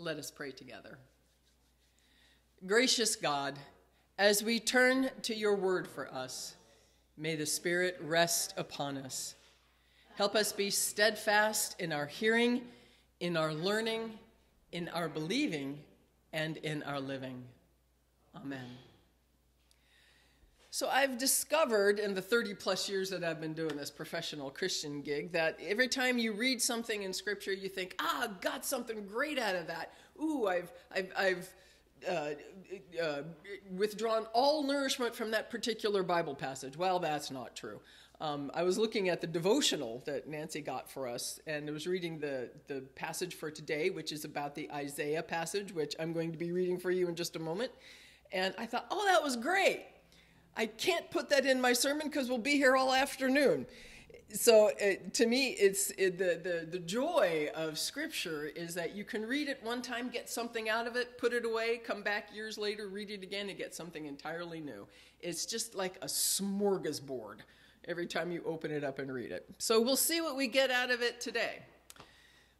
Let us pray together. Gracious God, as we turn to your word for us, may the Spirit rest upon us. Help us be steadfast in our hearing, in our learning, in our believing, and in our living. Amen. So I've discovered in the 30 plus years that I've been doing this professional Christian gig that every time you read something in scripture, you think, ah, got something great out of that. Ooh, I've, I've, I've uh, uh, withdrawn all nourishment from that particular Bible passage. Well, that's not true. Um, I was looking at the devotional that Nancy got for us, and I was reading the, the passage for today, which is about the Isaiah passage, which I'm going to be reading for you in just a moment. And I thought, oh, that was great. I can't put that in my sermon because we'll be here all afternoon. So uh, to me, it's it, the, the the joy of Scripture is that you can read it one time, get something out of it, put it away, come back years later, read it again, and get something entirely new. It's just like a smorgasbord every time you open it up and read it. So we'll see what we get out of it today.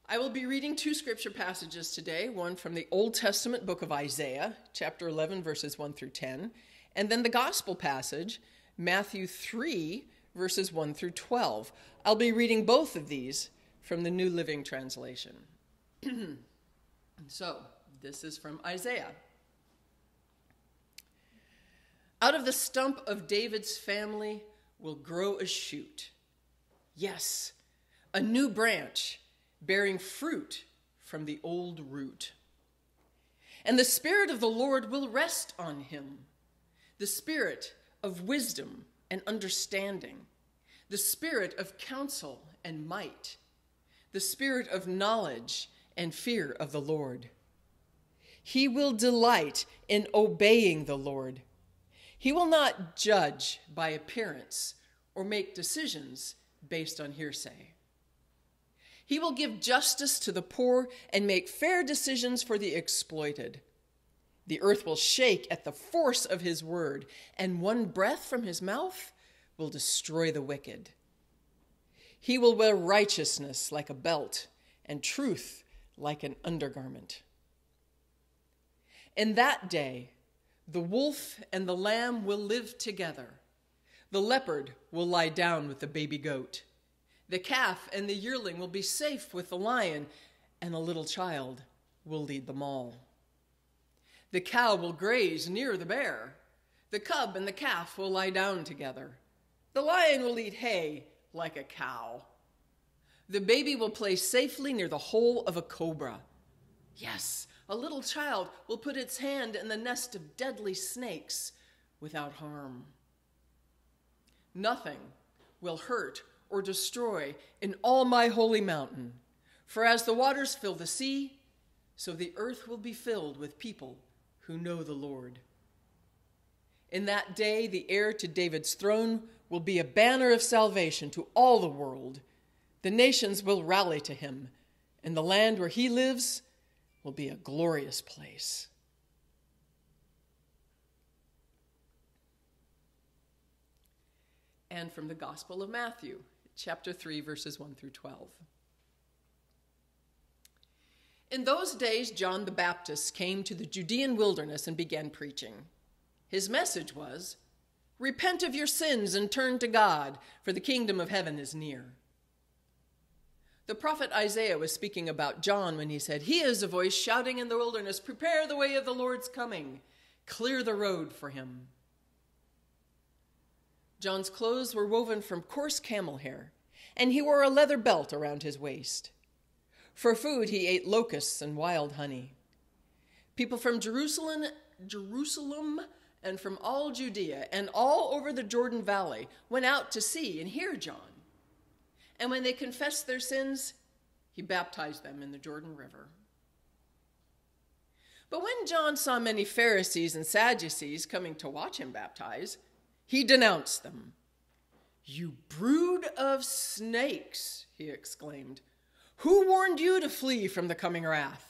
I will be reading two scripture passages today one from the Old Testament book of Isaiah, chapter 11, verses 1 through 10, and then the gospel passage, Matthew 3, verses 1 through 12. I'll be reading both of these from the New Living Translation. so, this is from Isaiah. Out of the stump of David's family will grow a shoot. Yes, a new branch bearing fruit from the old root. And the Spirit of the Lord will rest on him the spirit of wisdom and understanding, the spirit of counsel and might, the spirit of knowledge and fear of the Lord. He will delight in obeying the Lord. He will not judge by appearance or make decisions based on hearsay. He will give justice to the poor and make fair decisions for the exploited. The earth will shake at the force of his word, and one breath from his mouth will destroy the wicked. He will wear righteousness like a belt, and truth like an undergarment. In that day, the wolf and the lamb will live together. The leopard will lie down with the baby goat. The calf and the yearling will be safe with the lion, and the little child will lead them all. The cow will graze near the bear. The cub and the calf will lie down together. The lion will eat hay like a cow. The baby will play safely near the hole of a cobra. Yes, a little child will put its hand in the nest of deadly snakes without harm. Nothing will hurt or destroy in all my holy mountain, for as the waters fill the sea, so the earth will be filled with people who know the Lord. In that day, the heir to David's throne will be a banner of salvation to all the world. The nations will rally to him, and the land where he lives will be a glorious place. And from the Gospel of Matthew, chapter 3, verses 1 through 12. In those days, John the Baptist came to the Judean wilderness and began preaching. His message was Repent of your sins and turn to God, for the kingdom of heaven is near. The prophet Isaiah was speaking about John when he said, He is a voice shouting in the wilderness, Prepare the way of the Lord's coming, clear the road for him. John's clothes were woven from coarse camel hair, and he wore a leather belt around his waist. For food, he ate locusts and wild honey. People from Jerusalem, Jerusalem and from all Judea and all over the Jordan Valley went out to see and hear John. And when they confessed their sins, he baptized them in the Jordan River. But when John saw many Pharisees and Sadducees coming to watch him baptize, he denounced them. You brood of snakes, he exclaimed. Who warned you to flee from the coming wrath?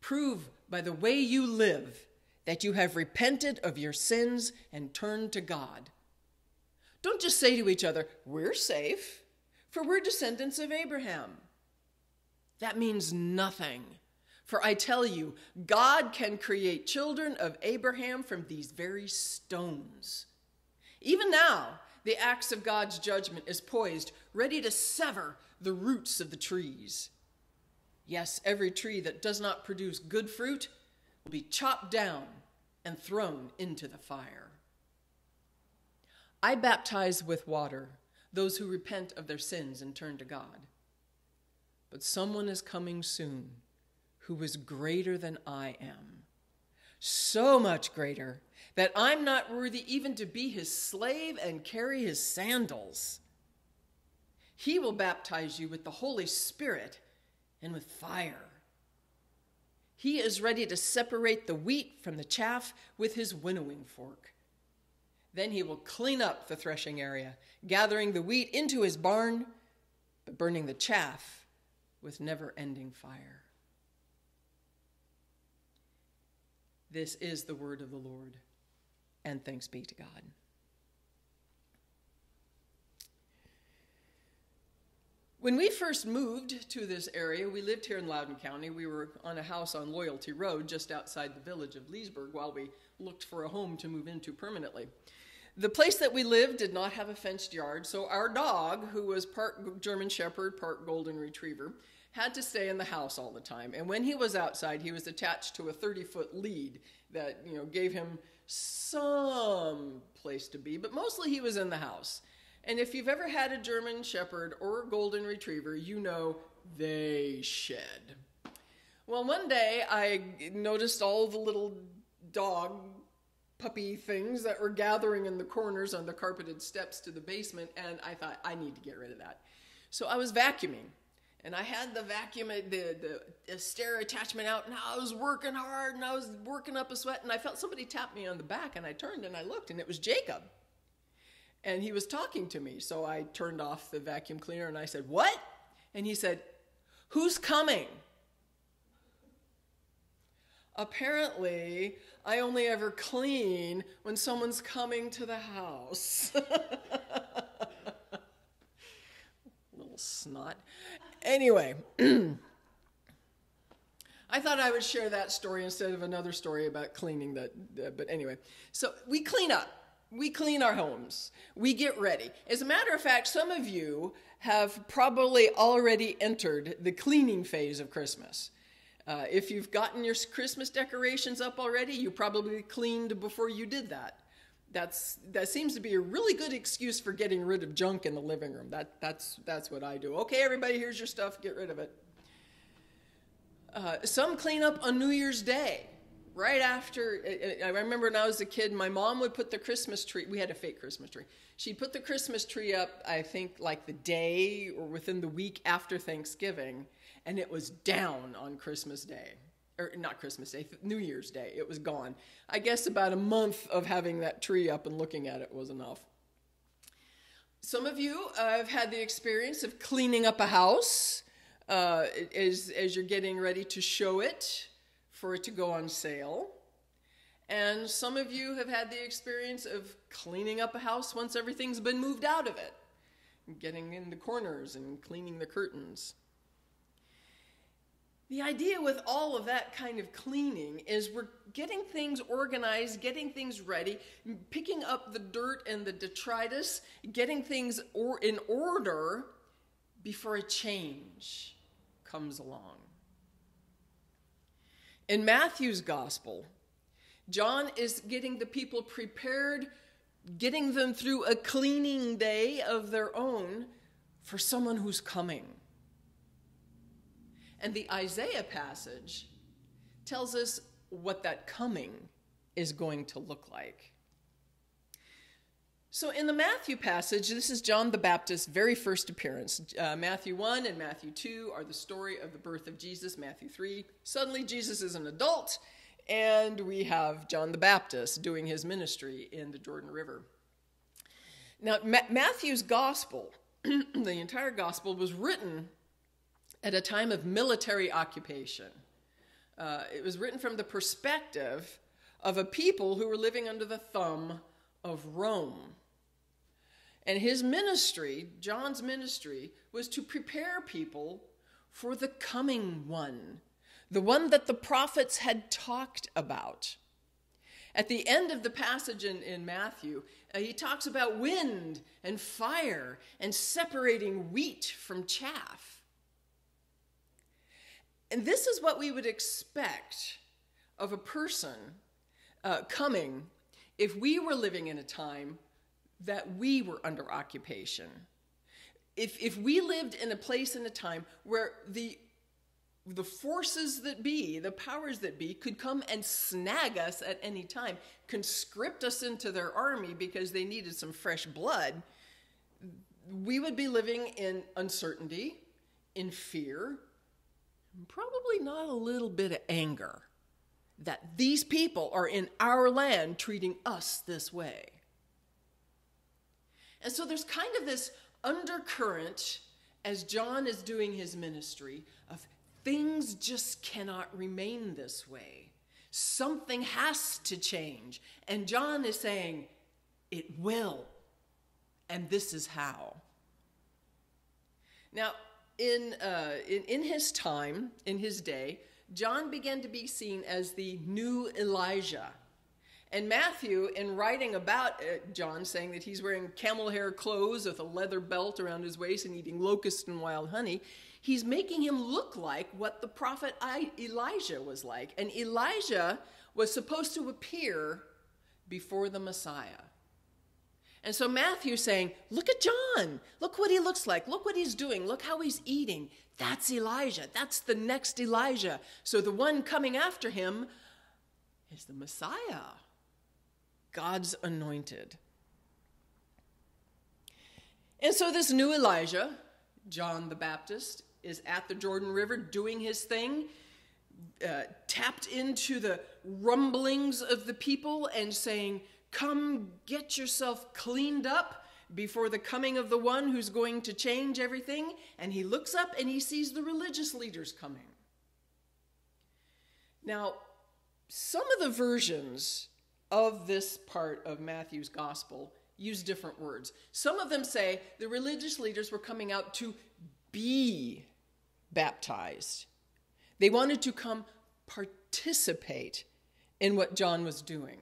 Prove by the way you live that you have repented of your sins and turned to God. Don't just say to each other, We're safe, for we're descendants of Abraham. That means nothing. For I tell you, God can create children of Abraham from these very stones. Even now, the axe of God's judgment is poised, ready to sever the roots of the trees. Yes, every tree that does not produce good fruit will be chopped down and thrown into the fire. I baptize with water those who repent of their sins and turn to God. But someone is coming soon who is greater than I am, so much greater that I'm not worthy even to be his slave and carry his sandals. He will baptize you with the Holy Spirit and with fire. He is ready to separate the wheat from the chaff with his winnowing fork. Then he will clean up the threshing area, gathering the wheat into his barn, but burning the chaff with never ending fire. This is the word of the Lord, and thanks be to God. When we first moved to this area, we lived here in Loudoun County. We were on a house on Loyalty Road just outside the village of Leesburg while we looked for a home to move into permanently. The place that we lived did not have a fenced yard, so our dog, who was part German Shepherd, part Golden Retriever, had to stay in the house all the time. And when he was outside, he was attached to a 30 foot lead that you know gave him some place to be, but mostly he was in the house. And if you've ever had a German Shepherd or a Golden Retriever, you know they shed. Well, one day I noticed all the little dog puppy things that were gathering in the corners on the carpeted steps to the basement, and I thought, I need to get rid of that. So I was vacuuming, and I had the vacuum, uh, the, the, the stair attachment out, and I was working hard, and I was working up a sweat, and I felt somebody tap me on the back, and I turned and I looked, and it was Jacob. And he was talking to me, so I turned off the vacuum cleaner, and I said, What? And he said, Who's coming? Apparently, I only ever clean when someone's coming to the house. Little snot. Anyway, I thought I would share that story instead of another story about cleaning that. Uh, but anyway, so we clean up. We clean our homes. We get ready. As a matter of fact, some of you have probably already entered the cleaning phase of Christmas. Uh, if you've gotten your Christmas decorations up already, you probably cleaned before you did that. That's that seems to be a really good excuse for getting rid of junk in the living room. That that's that's what I do. Okay, everybody, here's your stuff. Get rid of it. Uh, some clean up on New Year's Day, right after. I remember when I was a kid, my mom would put the Christmas tree. We had a fake Christmas tree. She'd put the Christmas tree up. I think like the day or within the week after Thanksgiving and it was down on Christmas Day. Or not Christmas Day, New Year's Day. It was gone. I guess about a month of having that tree up and looking at it was enough. Some of you uh, have had the experience of cleaning up a house uh, as, as you're getting ready to show it for it to go on sale. And some of you have had the experience of cleaning up a house once everything's been moved out of it, getting in the corners and cleaning the curtains. The idea with all of that kind of cleaning is we're getting things organized, getting things ready, picking up the dirt and the detritus, getting things or in order before a change comes along. In Matthew's gospel, John is getting the people prepared, getting them through a cleaning day of their own for someone who's coming. And the Isaiah passage tells us what that coming is going to look like. So, in the Matthew passage, this is John the Baptist's very first appearance. Uh, Matthew 1 and Matthew 2 are the story of the birth of Jesus. Matthew 3, suddenly Jesus is an adult, and we have John the Baptist doing his ministry in the Jordan River. Now, Ma- Matthew's gospel, the entire gospel, was written at a time of military occupation. Uh, it was written from the perspective of a people who were living under the thumb of Rome. And his ministry, John's ministry, was to prepare people for the coming one, the one that the prophets had talked about. At the end of the passage in, in Matthew, uh, he talks about wind and fire and separating wheat from chaff. And this is what we would expect of a person uh, coming if we were living in a time that we were under occupation. If, if we lived in a place and a time where the the forces that be, the powers that be, could come and snag us at any time, conscript us into their army because they needed some fresh blood, we would be living in uncertainty, in fear, probably not a little bit of anger that these people are in our land treating us this way. And so there's kind of this undercurrent as John is doing his ministry of things just cannot remain this way. Something has to change. And John is saying, it will. And this is how. Now, in, uh, in, in his time, in his day, John began to be seen as the new Elijah. And Matthew, in writing about uh, John, saying that he's wearing camel hair clothes with a leather belt around his waist and eating locusts and wild honey, he's making him look like what the prophet Elijah was like. And Elijah was supposed to appear before the Messiah. And so Matthew's saying, Look at John. Look what he looks like. Look what he's doing. Look how he's eating. That's Elijah. That's the next Elijah. So the one coming after him is the Messiah, God's anointed. And so this new Elijah, John the Baptist, is at the Jordan River doing his thing, uh, tapped into the rumblings of the people and saying, Come get yourself cleaned up before the coming of the one who's going to change everything. And he looks up and he sees the religious leaders coming. Now, some of the versions of this part of Matthew's gospel use different words. Some of them say the religious leaders were coming out to be baptized. They wanted to come participate in what John was doing.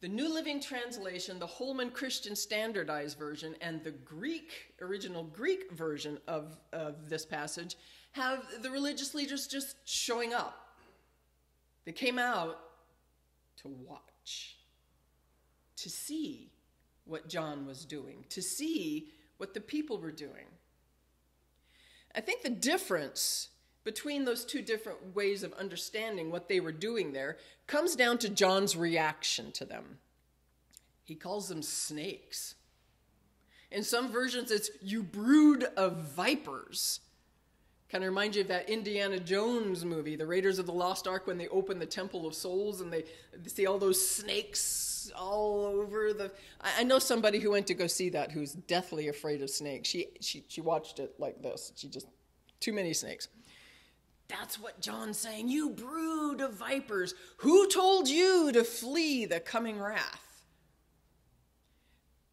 The New Living Translation, the Holman Christian Standardized Version, and the Greek, original Greek version of, of this passage have the religious leaders just showing up. They came out to watch, to see what John was doing, to see what the people were doing. I think the difference between those two different ways of understanding what they were doing there comes down to John's reaction to them. He calls them snakes. In some versions, it's you brood of vipers. Kind of reminds you of that Indiana Jones movie, The Raiders of the Lost Ark, when they open the Temple of Souls and they, see all those snakes all over the. I, know somebody who went to go see that who's deathly afraid of snakes. She, she, she watched it like this. She just, too many snakes. That's what John's saying. You brood of vipers. Who told you to flee the coming wrath?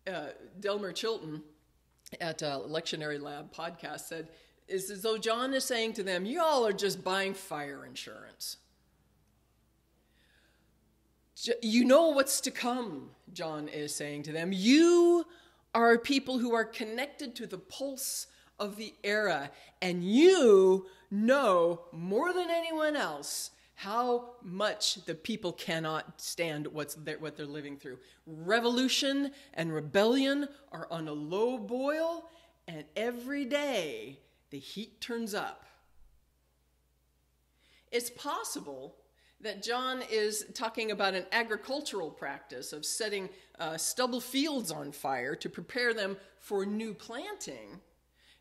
Uh, Delmer Chilton at uh, Lectionary Lab podcast said, It's as though John is saying to them, You all are just buying fire insurance. You know what's to come, John is saying to them. You are people who are connected to the pulse of the era, and you know more than anyone else how much the people cannot stand what's what they're living through. Revolution and rebellion are on a low boil, and every day the heat turns up. It's possible that John is talking about an agricultural practice of setting uh, stubble fields on fire to prepare them for new planting,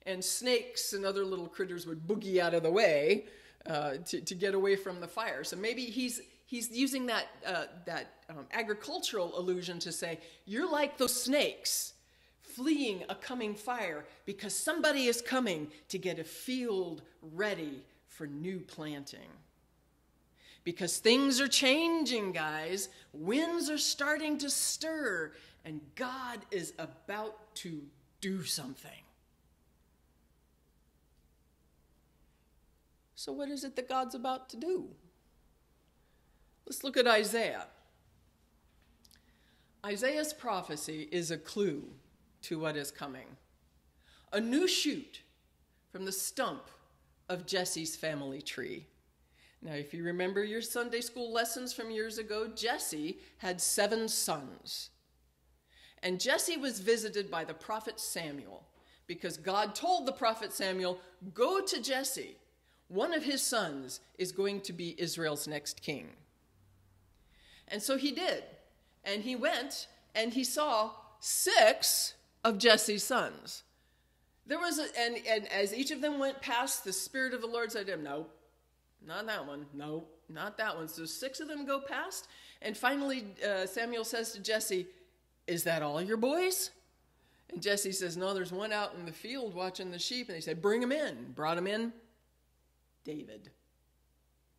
and snakes and other little critters would boogie out of the way uh, to, to get away from the fire. So maybe he's he's using that uh, that um, agricultural illusion to say you're like those snakes fleeing a coming fire because somebody is coming to get a field ready for new planting. Because things are changing, guys. Winds are starting to stir, and God is about to do something. So, what is it that God's about to do? Let's look at Isaiah. Isaiah's prophecy is a clue to what is coming. A new shoot from the stump of Jesse's family tree. Now, if you remember your Sunday school lessons from years ago, Jesse had seven sons. And Jesse was visited by the prophet Samuel because God told the prophet Samuel, Go to Jesse. One of his sons is going to be Israel's next king. And so he did. And he went and he saw six of Jesse's sons. There was a, and, and as each of them went past, the Spirit of the Lord said to him, No, not that one. No, not that one. So six of them go past. And finally, uh, Samuel says to Jesse, Is that all your boys? And Jesse says, No, there's one out in the field watching the sheep. And they said, Bring him in. Brought him in. David,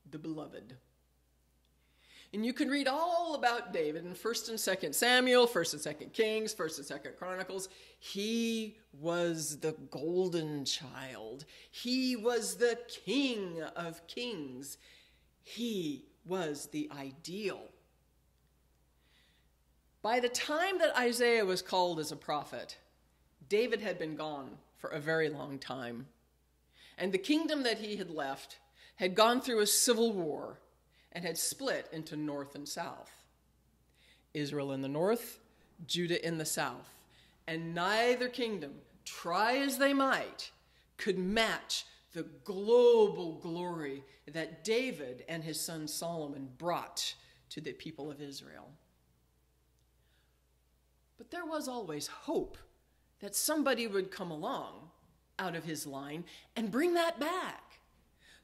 the beloved. And you can read all about David in 1st and 2nd Samuel, 1st and 2nd Kings, 1st and 2nd Chronicles. He was the golden child. He was the king of kings. He was the ideal. By the time that Isaiah was called as a prophet, David had been gone for a very long time. And the kingdom that he had left had gone through a civil war and had split into north and south. Israel in the north, Judah in the south. And neither kingdom, try as they might, could match the global glory that David and his son Solomon brought to the people of Israel. But there was always hope that somebody would come along out of his line and bring that back.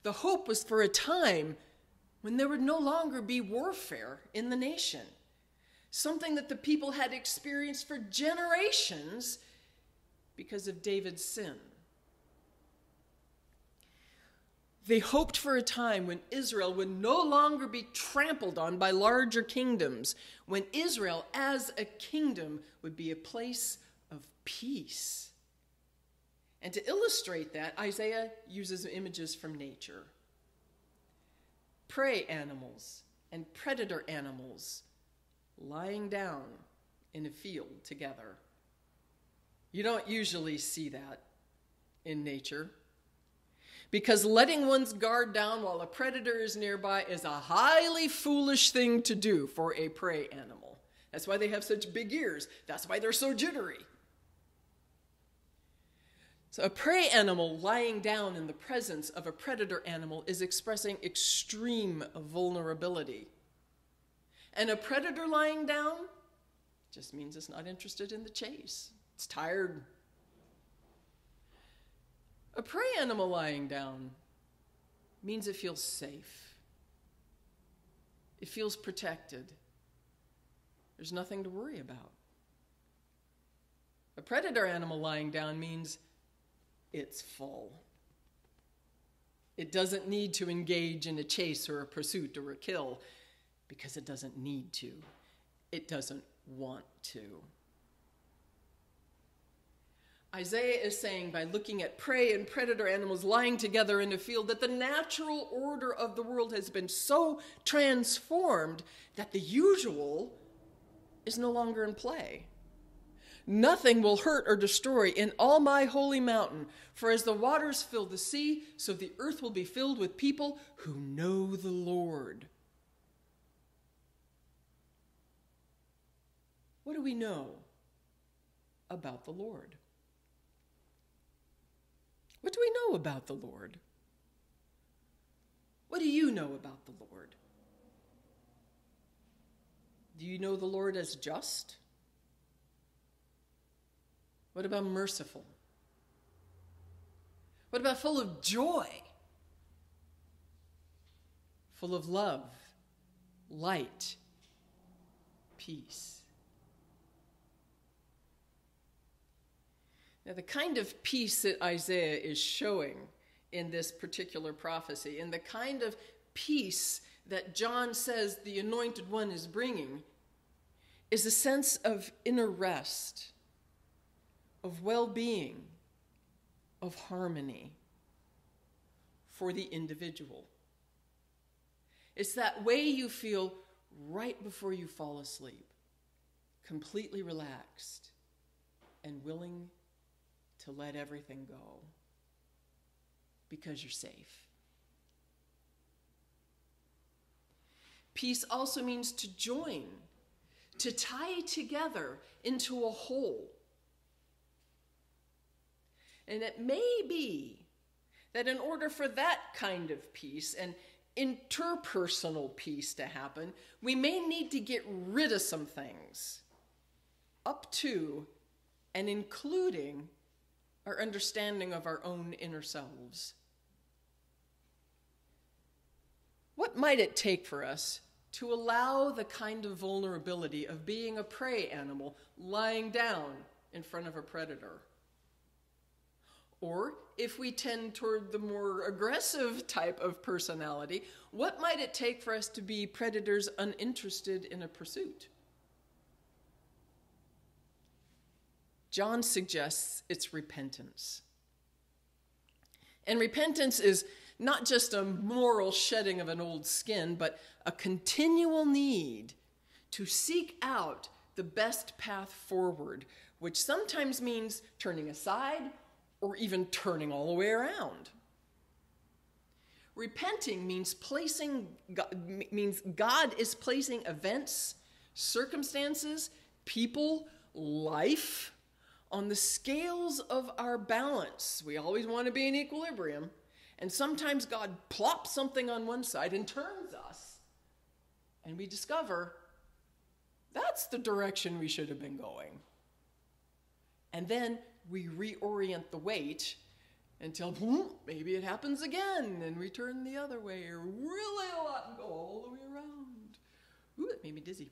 The hope was for a time when there would no longer be warfare in the nation, something that the people had experienced for generations because of David's sin. They hoped for a time when Israel would no longer be trampled on by larger kingdoms, when Israel as a kingdom would be a place of peace. And to illustrate that, Isaiah uses images from nature prey animals and predator animals lying down in a field together. You don't usually see that in nature. Because letting one's guard down while a predator is nearby is a highly foolish thing to do for a prey animal. That's why they have such big ears. That's why they're so jittery. So, a prey animal lying down in the presence of a predator animal is expressing extreme vulnerability. And a predator lying down just means it's not interested in the chase, it's tired. A prey animal lying down means it feels safe, it feels protected. There's nothing to worry about. A predator animal lying down means it's full. It doesn't need to engage in a chase or a pursuit or a kill because it doesn't need to. It doesn't want to. Isaiah is saying by looking at prey and predator animals lying together in a field that the natural order of the world has been so transformed that the usual is no longer in play. Nothing will hurt or destroy in all my holy mountain. For as the waters fill the sea, so the earth will be filled with people who know the Lord. What do we know about the Lord? What do we know about the Lord? What do you know about the Lord? Do you know the Lord as just? What about merciful? What about full of joy? Full of love, light, peace. Now, the kind of peace that Isaiah is showing in this particular prophecy, and the kind of peace that John says the anointed one is bringing, is a sense of inner rest of well being, of harmony, for the individual. It's that way you feel right before you fall asleep, completely relaxed and willing to let everything go because you're safe. Peace also means to join, to tie together into a whole. And it may be that in order for that kind of peace and interpersonal peace to happen, we may need to get rid of some things, up to and including our understanding of our own inner selves. What might it take for us to allow the kind of vulnerability of being a prey animal lying down in front of a predator? Or if we tend toward the more aggressive type of personality, what might it take for us to be predators uninterested in a pursuit? John suggests it's repentance. And repentance is not just a moral shedding of an old skin, but a continual need to seek out the best path forward, which sometimes means turning aside or even turning all the way around. Repenting means placing means God is placing events, circumstances, people, life on the scales of our balance. We always want to be in equilibrium. And sometimes God plops something on one side and turns us. And we discover that's the direction we should have been going. And then we reorient the weight until maybe it happens again and we turn the other way or really a lot and go all the way around. Ooh, that made me dizzy.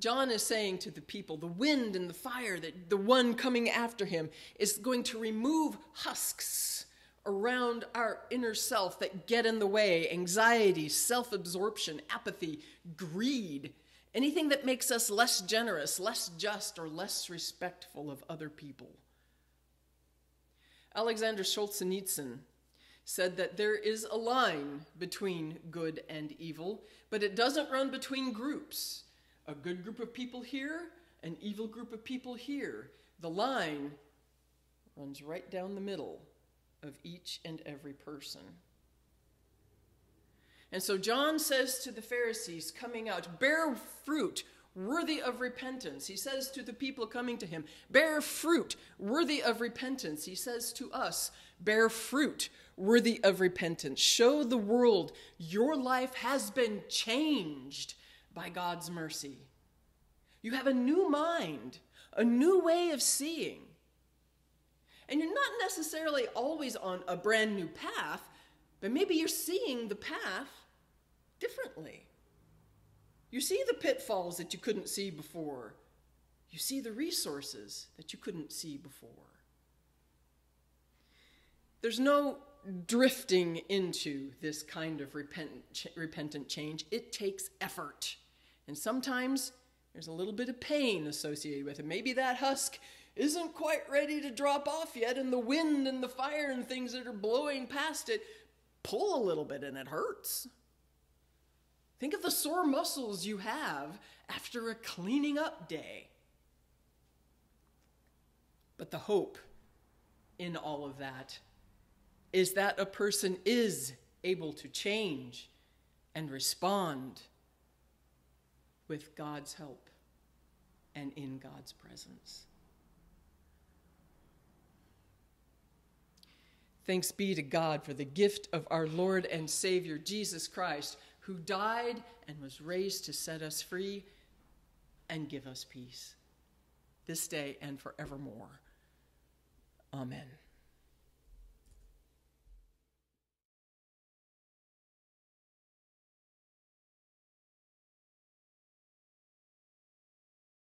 John is saying to the people, the wind and the fire, that the one coming after him is going to remove husks around our inner self that get in the way anxiety, self absorption, apathy, greed, anything that makes us less generous, less just, or less respectful of other people. Alexander Solzhenitsyn said that there is a line between good and evil, but it doesn't run between groups a good group of people here, an evil group of people here. The line runs right down the middle of each and every person. And so John says to the Pharisees coming out, bear fruit worthy of repentance. He says to the people coming to him, bear fruit worthy of repentance. He says to us, bear fruit worthy of repentance. Show the world your life has been changed by God's mercy. You have a new mind, a new way of seeing. And you're not necessarily always on a brand new path, but maybe you're seeing the path differently. You see the pitfalls that you couldn't see before. You see the resources that you couldn't see before. There's no drifting into this kind of repentant, repentant change. It takes effort. And sometimes there's a little bit of pain associated with it. Maybe that husk isn't quite ready to drop off yet, and the wind and the fire and things that are blowing past it pull a little bit and it hurts. Think of the sore muscles you have after a cleaning up day. But the hope in all of that is that a person is able to change and respond with God's help and in God's presence. Thanks be to God for the gift of our Lord and Savior Jesus Christ, who died and was raised to set us free and give us peace this day and forevermore. Amen.